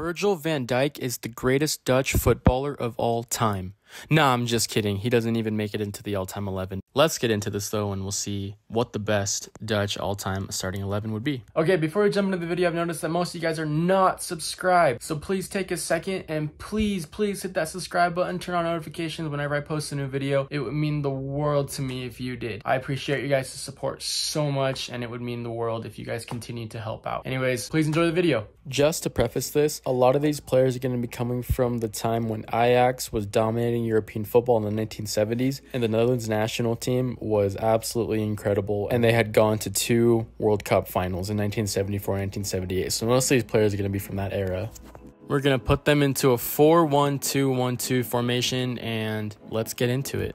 Virgil van Dijk is the greatest Dutch footballer of all time. Nah, I'm just kidding. He doesn't even make it into the all time 11. Let's get into this though, and we'll see what the best Dutch all time starting 11 would be. Okay, before we jump into the video, I've noticed that most of you guys are not subscribed. So please take a second and please, please hit that subscribe button, turn on notifications whenever I post a new video. It would mean the world to me if you did. I appreciate you guys' support so much, and it would mean the world if you guys continue to help out. Anyways, please enjoy the video. Just to preface this, a lot of these players are going to be coming from the time when Ajax was dominating European football in the 1970s, and the Netherlands national team was absolutely incredible. And they had gone to two World Cup finals in 1974 and 1978. So most of these players are going to be from that era. We're going to put them into a 4 1 2 1 2 formation, and let's get into it.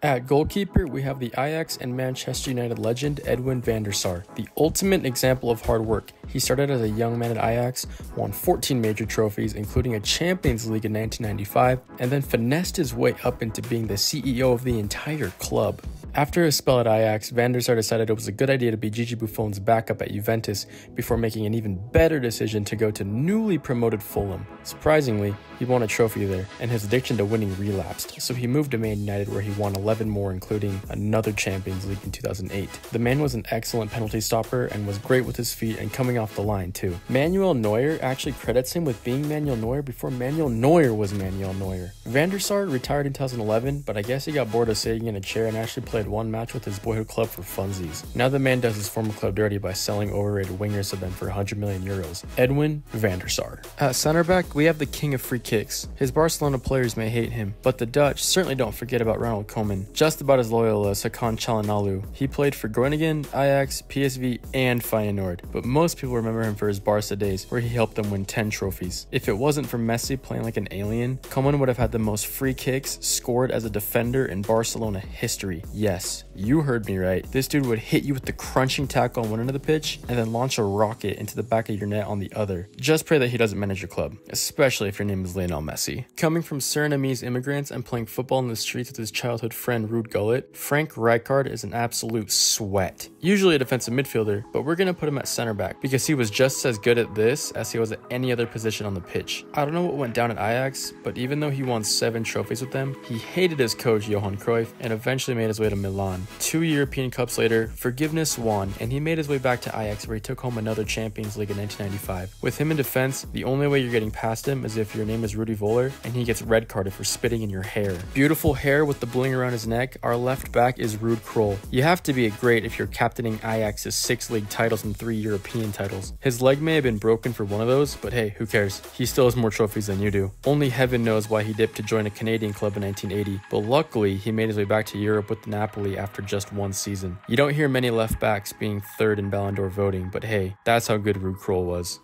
At goalkeeper, we have the Ajax and Manchester United legend Edwin van der Sar, the ultimate example of hard work. He started as a young man at Ajax, won 14 major trophies, including a Champions League in 1995, and then finessed his way up into being the CEO of the entire club. After his spell at Ajax, Van der Sar decided it was a good idea to be Gigi Buffon's backup at Juventus before making an even better decision to go to newly promoted Fulham. Surprisingly, he won a trophy there, and his addiction to winning relapsed, so he moved to Man United where he won 11 more, including another Champions League in 2008. The man was an excellent penalty stopper and was great with his feet and coming off the line too. Manuel Neuer actually credits him with being Manuel Neuer before Manuel Neuer was Manuel Neuer. Van der Sar retired in 2011, but I guess he got bored of sitting in a chair and actually played one match with his boyhood club for funsies. Now the man does his former club dirty by selling overrated wingers to them for 100 million euros. Edwin van der Sar. At center back, we have the king of free kicks. His Barcelona players may hate him, but the Dutch certainly don't forget about Ronald Koeman, just about as loyal as Hakan Calhanoglu. He played for Groningen, Ajax, PSV, and Feyenoord, but most people remember him for his Barca days, where he helped them win 10 trophies. If it wasn't for Messi playing like an alien, Koeman would have had the most free kicks scored as a defender in Barcelona history. Yes, you heard me right. This dude would hit you with the crunching tackle on one end of the pitch and then launch a rocket into the back of your net on the other. Just pray that he doesn't manage your club, especially if your name is Lionel Messi. Coming from Surinamese immigrants and playing football in the streets with his childhood friend Ruud Gullit, Frank Rijkaard is an absolute sweat. Usually a defensive midfielder, but we're gonna put him at center back because he was just as good at this as he was at any other position on the pitch. I don't know what went down at Ajax, but even though he won seven trophies with them, he hated his coach Johan Cruyff and eventually made his way to Milan. Two European Cups later, forgiveness won, and he made his way back to Ajax where he took home another Champions League in 1995. With him in defense, the only way you're getting past him is if your name is Rudi Völler and he gets red carded for spitting in your hair. Beautiful hair with the bling around his neck, our left back is Ruud Krol. You have to be a great if you're captaining Ajax's six league titles and three European titles. His leg may have been broken for one of those, but hey, who cares? He still has more trophies than you do. Only heaven knows why he dipped to join a Canadian club in 1980, but luckily he made his way back to Europe with Napoli after just one season. You don't hear many left backs being third in Ballon d'Or voting, but hey, that's how good Ruud Krol was.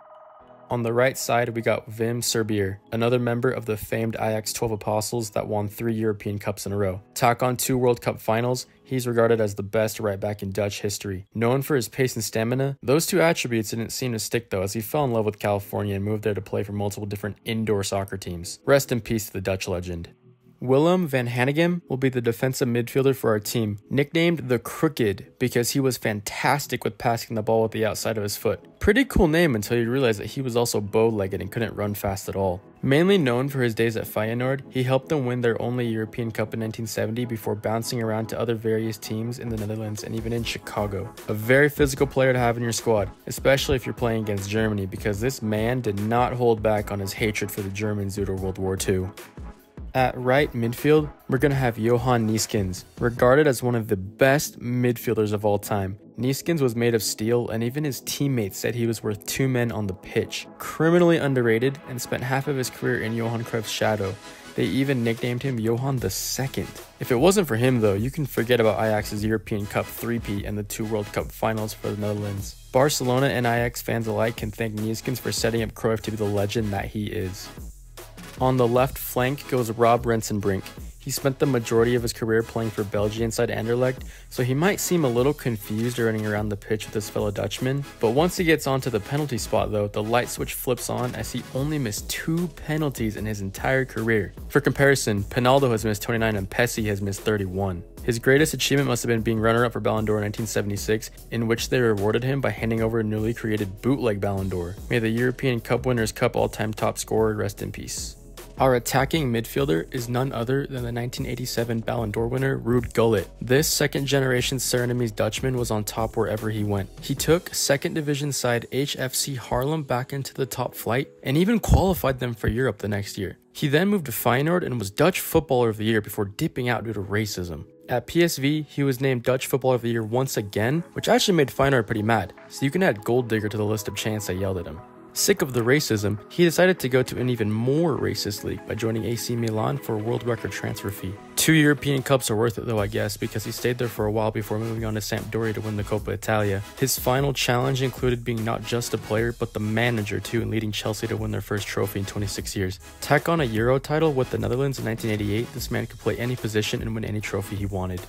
On the right side, we got Wim Suurbier, another member of the famed Ajax 12 Apostles that won three European Cups in a row. Tack on two World Cup finals, he's regarded as the best right back in Dutch history. Known for his pace and stamina, those two attributes didn't seem to stick though as he fell in love with California and moved there to play for multiple different indoor soccer teams. Rest in peace to the Dutch legend. Willem van Hanegem will be the defensive midfielder for our team, nicknamed the Crooked because he was fantastic with passing the ball with the outside of his foot. Pretty cool name until you realize that he was also bow-legged and couldn't run fast at all. Mainly known for his days at Feyenoord, he helped them win their only European Cup in 1970 before bouncing around to other various teams in the Netherlands and even in Chicago. A very physical player to have in your squad, especially if you're playing against Germany because this man did not hold back on his hatred for the Germans due to World War II. At right midfield, we're going to have Johan Neeskens, regarded as one of the best midfielders of all time. Neeskens was made of steel, and even his teammates said he was worth two men on the pitch. Criminally underrated and spent half of his career in Johan Cruyff's shadow. They even nicknamed him Johan II. If it wasn't for him, though, you can forget about Ajax's European Cup 3-peat and the two World Cup finals for the Netherlands. Barcelona and Ajax fans alike can thank Neeskens for setting up Cruyff to be the legend that he is. On the left flank goes Rob Rensenbrink. He spent the majority of his career playing for Belgium inside Anderlecht, so he might seem a little confused running around the pitch with his fellow Dutchman. But once he gets onto the penalty spot though, the light switch flips on as he only missed two penalties in his entire career. For comparison, Pinaldo has missed 29 and Pessi has missed 31. His greatest achievement must have been being runner-up for Ballon d'Or in 1976, in which they rewarded him by handing over a newly created bootleg Ballon d'Or. May the European Cup Winners' Cup all-time top scorer rest in peace. Our attacking midfielder is none other than the 1987 Ballon d'Or winner Ruud Gullit. This second generation Surinamese Dutchman was on top wherever he went. He took second division side HFC Haarlem back into the top flight and even qualified them for Europe the next year. He then moved to Feyenoord and was Dutch Footballer of the Year before dipping out due to racism. At PSV, he was named Dutch Footballer of the Year once again, which actually made Feyenoord pretty mad, so you can add Gold Digger to the list of chants that yelled at him. Sick of the racism, he decided to go to an even more racist league by joining AC Milan for a world record transfer fee. Two European Cups are worth it though, I guess, because he stayed there for a while before moving on to Sampdoria to win the Coppa Italia. His final challenge included being not just a player, but the manager too, and leading Chelsea to win their first trophy in 26 years. Tack on a Euro title with the Netherlands in 1988, this man could play any position and win any trophy he wanted.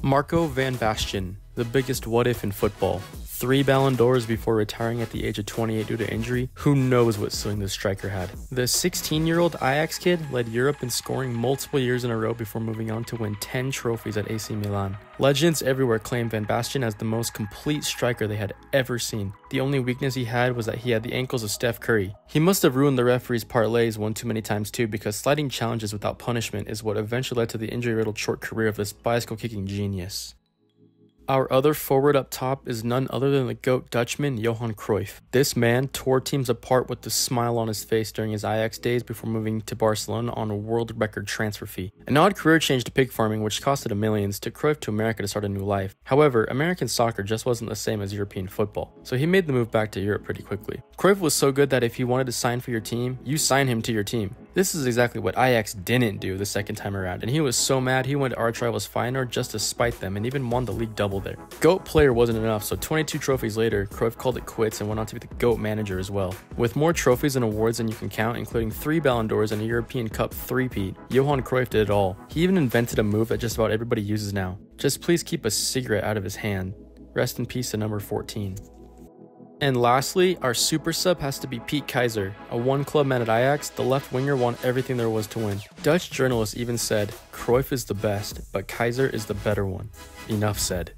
Marco van Basten, the biggest what if in football three Ballon d'Ors before retiring at the age of 28 due to injury, who knows what ceiling this striker had. The 16 year old Ajax kid led Europe in scoring multiple years in a row before moving on to win 10 trophies at AC Milan. Legends everywhere claim Van Basten as the most complete striker they had ever seen. The only weakness he had was that he had the ankles of Steph Curry. He must have ruined the referee's parlays one too many times too because sliding challenges without punishment is what eventually led to the injury riddled short career of this bicycle kicking genius. Our other forward up top is none other than the GOAT Dutchman, Johan Cruyff. This man tore teams apart with the smile on his face during his Ajax days before moving to Barcelona on a world record transfer fee. An odd career change to pig farming, which costed him millions, took Cruyff to America to start a new life. However, American soccer just wasn't the same as European football, so he made the move back to Europe pretty quickly. Cruyff was so good that if he wanted to sign for your team, you sign him to your team. This is exactly what Ajax didn't do the second time around, and he was so mad he went to arch rivals Feyenoord just to spite them and even won the league double there. GOAT player wasn't enough, so 22 trophies later, Cruyff called it quits and went on to be the GOAT manager as well. With more trophies and awards than you can count, including 3 Ballon d'Ors and a European Cup 3-peat, Johan Cruyff did it all. He even invented a move that just about everybody uses now. Just please keep a cigarette out of his hand. Rest in peace to number 14. And lastly, our super sub has to be Piet Keizer. a one club man at Ajax. The left winger won everything there was to win. Dutch journalists even said, Cruyff is the best, but Kaiser is the better one. Enough said.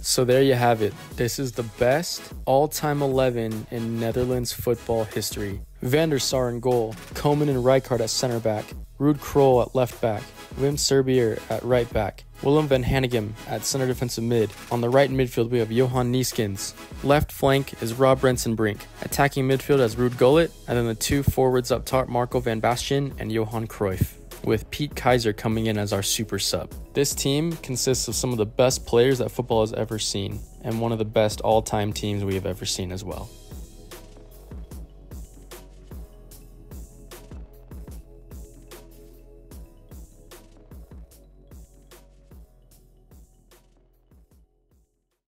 So there you have it. This is the best all time 11 in Netherlands football history. Van der Sar in goal, Koeman and Rijkaard at center back, Ruud Krol at left back, Wim Suurbier at right back, Willem van Hanegem at center defensive mid. On the right midfield, we have Johan Neeskens. Left flank is Rob Brink. Attacking midfield as Ruud Gullit, and then the two forwards up top, Marco van Basten and Johan Cruyff with Piet Keizer coming in as our super sub. This team consists of some of the best players that football has ever seen, and one of the best all time teams we have ever seen as well.